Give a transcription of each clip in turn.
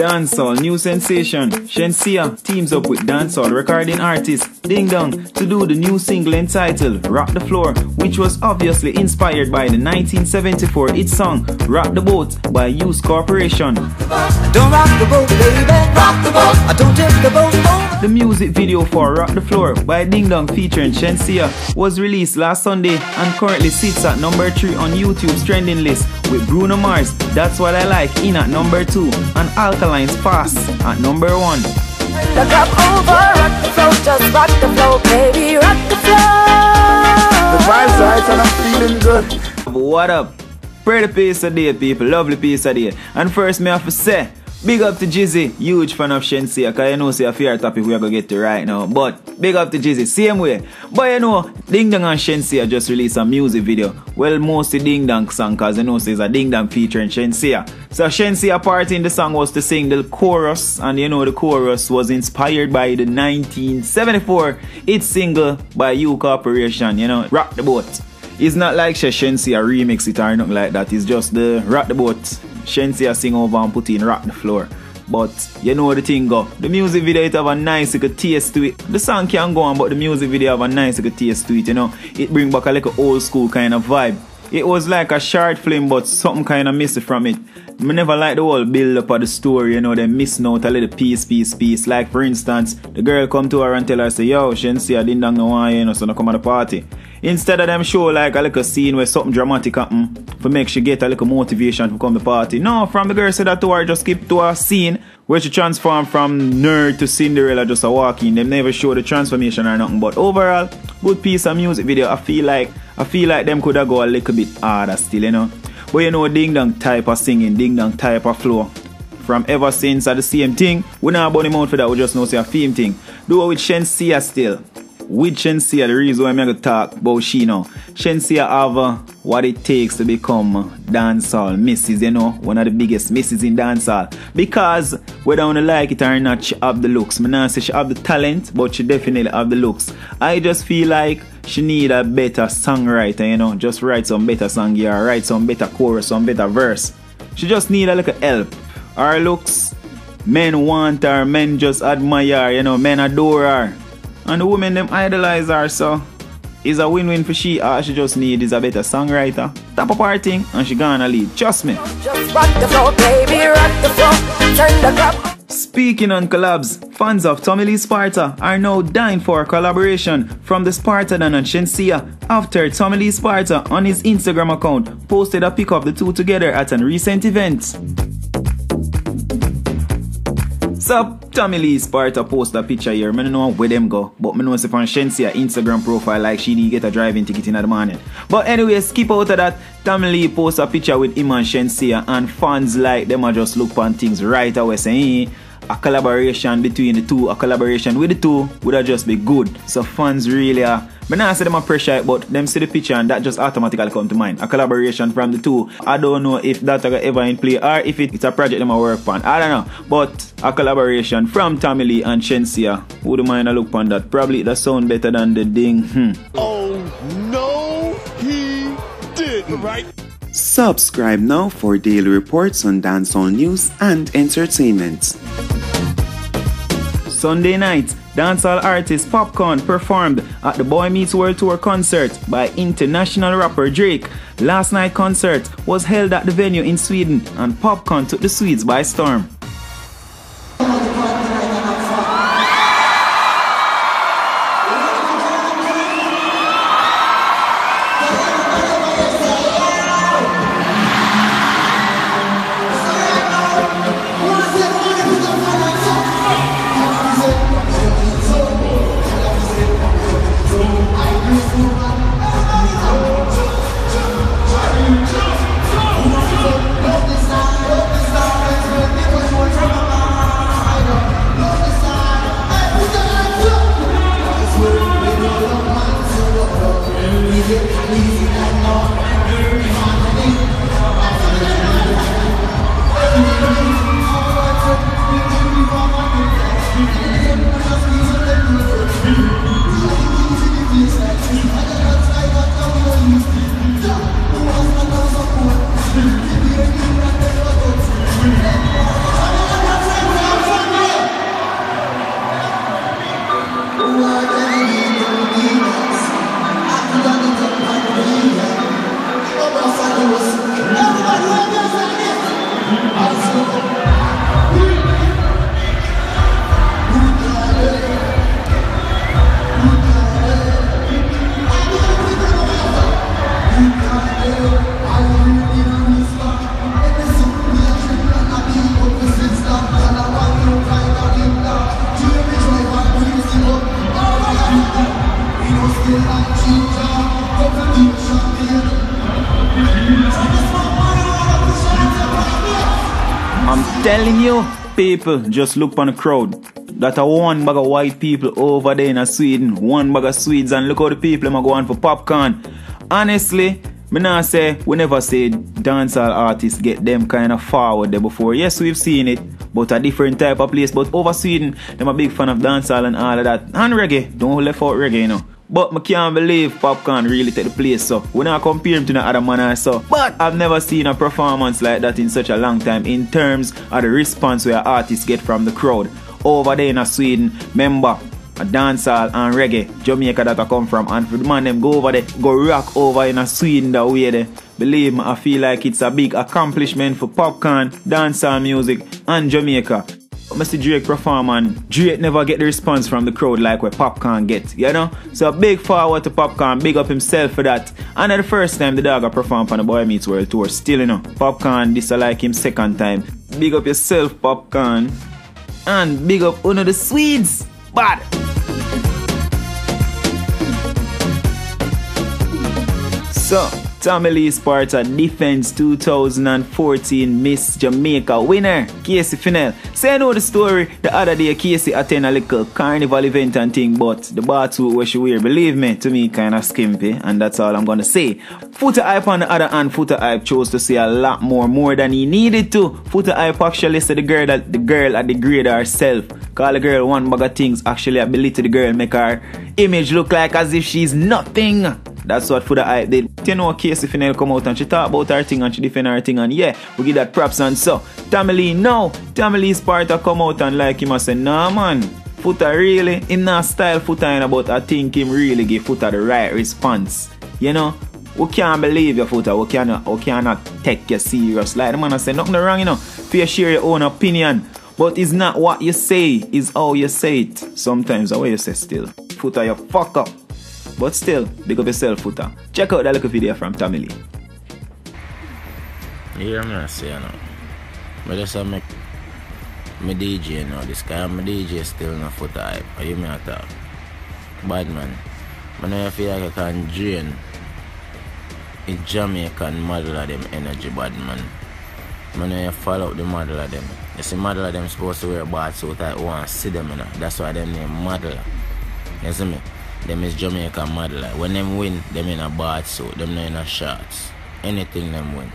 Dancehall new sensation Shenseea teams up with dancehall recording artist Ding Dong to do the new single entitled Rock the Floor, which was obviously inspired by the 1974 hit song Rock the Boat by Hues Corporation. Don't rock the boat, baby. Music video for Rock the Floor by Ding Dong featuring Shenseea was released last Sunday and currently sits at number 3 on YouTube's trending list with Bruno Mars, That's What I Like, in at number 2 and Alkaline's Fast at number 1. The cup over, rock the flow, just rock the flow, baby, rock the flow. The vibes right and I'm feeling good. What up? Pretty piece of day, people. Lovely piece of day. And first, me have to say, big up to Jizzy. Huge fan of Shenseea, because you know, say a fair topic we are to get to right now. But big up to Jizzy, same way. But you know, Ding Dong and Shenseea just released a music video. Well, mostly Ding Dong song, because you know, it's a Ding Dong featuring Shenseea. So Shenseea part in the song was to sing the chorus, and you know, the chorus was inspired by the 1974 hit single by Hues Corporation, you know, Rock the Boat. It's not like Shenseea remix it or nothing like that. It's just the Rock the Boat. Shenseea sing over and put in Rock the Floor. But you know the thing go. The music video it have a nice little taste to it. The song can go on, but the music video have a nice little taste to it, you know. It bring back a little old school kind of vibe. It was like a short film, but something kind of missing from it. Me never like the whole build up of the story, you know, they missing out a little piece, piece, piece. Like for instance, the girl come to her and tell her, say, yo, Shenseea didn't know why, you know, so no come at the party. Instead of them show like a little scene where something dramatic happen for make she get a little motivation to come to the party. No, from the girl said that to her, just skip to a scene where she transform from nerd to Cinderella just a walk in. Them never show the transformation or nothing. But overall, good piece of music video. I feel like I feel like them could have go a little bit harder still, you know. But you know, ding dong type of singing, ding dong type of flow. From ever since are the same thing. We not about him out for that, we just know say a theme thing. Do it with Shenseea still. With Shenseea, the reason why I'm going to talk about she now. Shenseea have uh, what it takes to become dancehall misses, you know, one of the biggest misses in dancehall. Because whether I like it or not, she have the looks. Me not say she have the talent, but she definitely have the looks. I just feel like she need a better songwriter, you know, just write some better song here, write some better chorus, some better verse. She just need a little help. Her looks, men want her, men just admire her, you know, men adore her. And the women them idolize her, so it's a win-win for she. All she just need is a better songwriter. Tap up her thing, and she gonna lead. Trust me. Just rock the flow, baby, rock the flow. Turn the cup. Speaking on collabs, fans of Tommy Lee Sparta are now dying for a collaboration from the Spartadan and Shenseea after Tommy Lee Sparta on his Instagram account posted a pic of the two together at a recent event. So Tommy Lee Sparta post a picture here. I don't know where them go, but I know it's on Shenseea Instagram profile like she did get a driving ticket in the morning. But anyway, skip out of that. Tommy Lee post a picture with him and Shenseea and fans like them are just look on things right away saying a collaboration between the two, a collaboration with the two would have just be good. So fans really are but now I say them a pressure it, but them see the picture and that just automatically come to mind. A collaboration from the two. I don't know if that ever in play or if it, it's a project them a work on. I don't know. But a collaboration from Tommy Lee and Shenseea. Would mind a look on that? Probably that sound better than the ding. Hmm. Oh no, he didn't. Right? Subscribe now for daily reports on dancehall news and entertainment. Sunday night, dancehall artist Popcaan performed at the Boy Meets World Tour concert by international rapper Drake. Last night concert was held at the venue in Sweden and Popcaan took the Swedes by storm. 我的 telling you, people, just look on the crowd. That a one bag of white people over there in Sweden, one bag of Swedes, and look how the people are going for Popcaan. Honestly, me nah say we never say dancehall artists get them kind of forward there before. Yes, we've seen it, but a different type of place. But over Sweden, them a big fan of dancehall and all of that. And reggae, don't left out reggae, you know. But I can't believe Popcaan really take the place so. When I compare him to the other man I saw. But I've never seen a performance like that in such a long time in terms of the response where artists get from the crowd. Over there in Sweden, member a dancehall and reggae, Jamaica that I come from, and for the man them go over there, go rock over in a Sweden that way there. Believe me, I feel like it's a big accomplishment for Popcaan, dancehall music, and Jamaica. Mr. Drake perform and Drake never get the response from the crowd like where Popcaan get, you know? So big forward to Popcaan, big up himself for that. And the first time the dog perform on the Boy Meets World tour, still you know, Popcaan this like him second time. Big up yourself, Popcaan. And big up one of the Swedes. Bad. So, Tommy Lee Sparta Defense 2014 Miss Jamaica winner, Kaci Fennell. Say I know the story, the other day Kaci attend a little carnival event and thing, but the bar suit where she wear, believe me, to me kinda skimpy, and that's all I'm gonna say. Foota Hype on the other hand, Foota Hype chose to say a lot more, more than he needed to. Foota Hype actually said the girl that the girl at the grade herself. Call the girl one bag of things, actually ability the girl make her image look like as if she's nothing. That's what Foota Hype did. You know, Kaci Fennell come out and she talk about her thing and she defend her thing and yeah, we give that props and so. Tommy Lee no, Tommy Lee Sparta come out and like him and say, nah man, Foota really, in not style Foota in about I think him really give Foota the right response. You know? We can't believe your Foota, we cannot, we cannot take you serious. Like the man I say, nothing wrong, you know. Fear share your own opinion. But it's not what you say, it's how you say it. Sometimes, how you say still. Foota, you fuck up. But still, big up yourself, Foota. Check out that little video from Lee. Yeah, I'm not saying no. But just I make my DJ now. This guy, my DJ still in a foot hype. Are you me at talk? Bad man. I know you feel like I can drain a Jamaican model of them energy, bad man. Man, I follow up the model of them. You see, model of them supposed to wear bad suit. I want to see them, you know. That's why them name model. You see me? Them is Jamaican model. When them win, them in a bad suit. Them not in a shorts. Anything them win.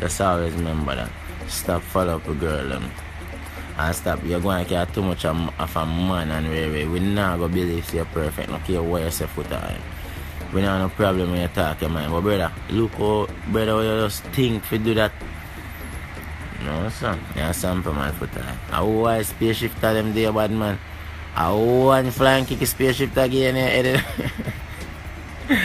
Just always remember that. Stop follow up a girl them. And stop. You're going to care too much of, a man and really. We not go believe you're perfect. No care what you say for time. We not no problem when you talk your mind. But brother, look how brother you just think to do that. No son. You're sample man for time. I why spaceship to them there bad man. I want flying kick a spaceship again eh, eh, eh.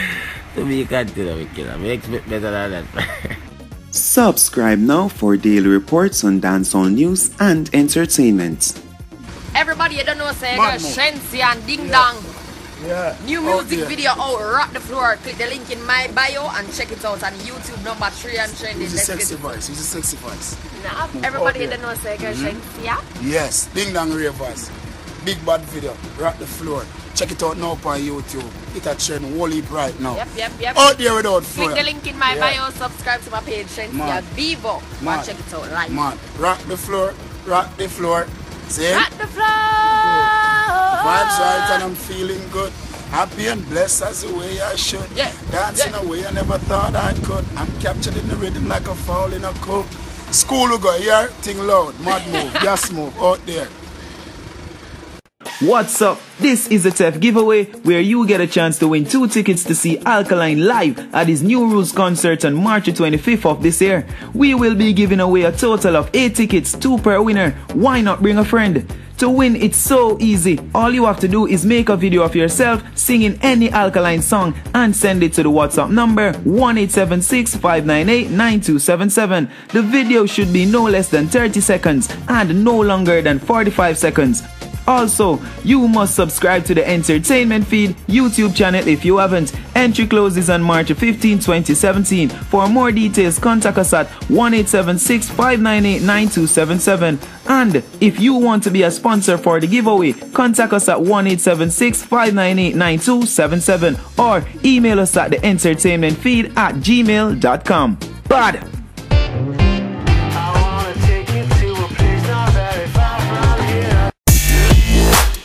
to be continued with killer. We expect better than that. Subscribe now for daily reports on dancehall news and entertainment. Everybody, you don't know, say, Mad. Shenseea and Ding Dong. Yeah. New Oh, music yeah. video out, Rock the Floor. Click the link in my bio and check it out on YouTube, number three and trending. Use a sexy voice. Use a sexy voice. Nah, everybody, you Okay. don't know, say, got mm-hmm. Shenseea, yeah? Yes. Ding dong rave voice. Big bad video. Rock the floor. Check it out now on YouTube. It a trend whole heap right now. Yep, yep, yep. Out there without Click the link in my Yeah. bio, subscribe to my page, Shenseea Mad. Vivo. Mad. And check it out live. Man, rock the floor. Rock the floor. See? Rock the floor! Vibes right and I'm feeling good. Happy and blessed as the way I should. Yeah, Dancing yeah. a way I never thought I could. I'm captured in the rhythm like a fowl in a cup. School we go here, thing loud, mad move, gas move out there. What's up? This is a TEF giveaway where you get a chance to win two tickets to see Alkaline live at his New Rules concert on March 25th of this year. We will be giving away a total of 8 tickets, 2 per winner. Why not bring a friend? To win, it's so easy. All you have to do is make a video of yourself singing any alkaline song and send it to the WhatsApp number 1-876-598-9277. The video should be no less than 30 seconds and no longer than 45 seconds. Also, you must subscribe to the Entertainment Feed YouTube channel if you haven't. Entry closes on March 15, 2017. For more details, contact us at 1-876-598-9277. And if you want to be a sponsor for the giveaway, contact us at 1-876-598-9277 or email us at the entertainmentfeed at gmail.com.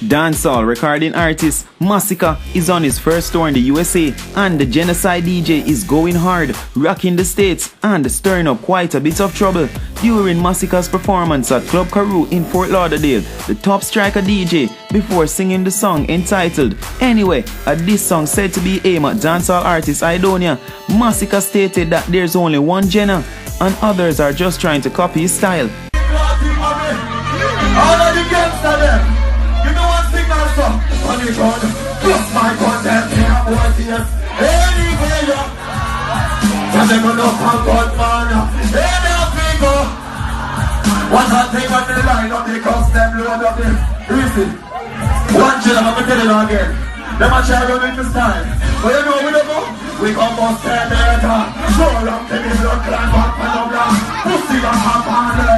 Dancehall recording artist Masicka is on his first tour in the USA and the Genahsyde DJ is going hard, rocking the states and stirring up quite a bit of trouble. During Masicka's performance at Club Carew in Fort Lauderdale, the top striker DJ before singing the song entitled Anyway, a this song said to be aimed at dancehall artist Idonia, Masicka stated that there's only one Jenna and others are just trying to copy his style. The gun. Plus my gun them. Have one yes. Anyway. Cause them gonna come gun man. Any of people. One hot thing on the line up because them load up the. Listen. One chill, I'm gonna tell you again. Them a try to make this time. But you know we don't go. We come bust them later. Show them to the blood clan back and the blood. Pussy a hop on later.